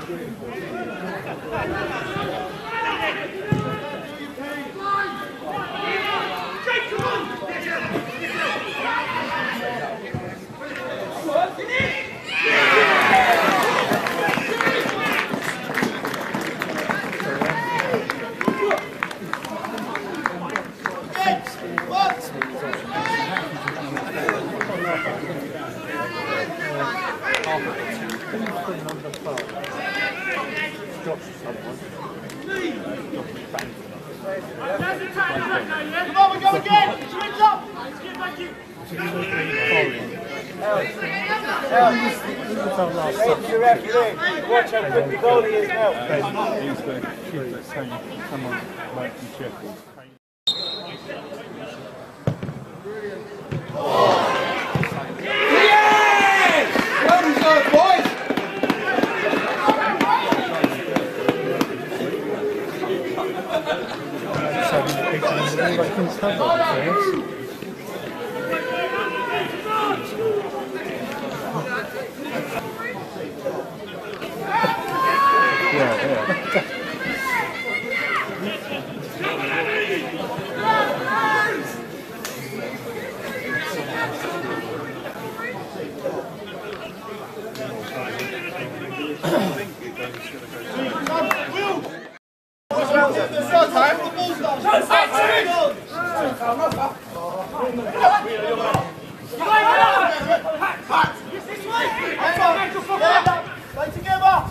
Thank you. Come on, we go again! Switch up! Hey, to the referee, watch how the goalie is now. Come on, Sheffield. Stay together! Lock them over! Please put Play together! Play together!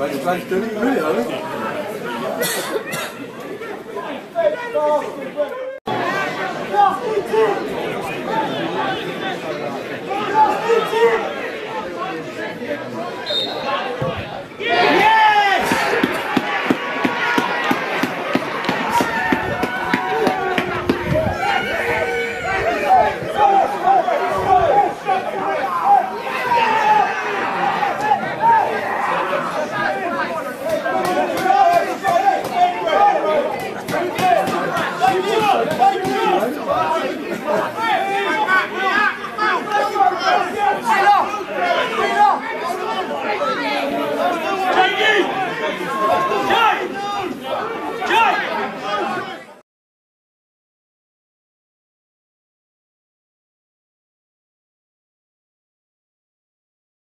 Late, the bloke's doing it, really, I think. Go.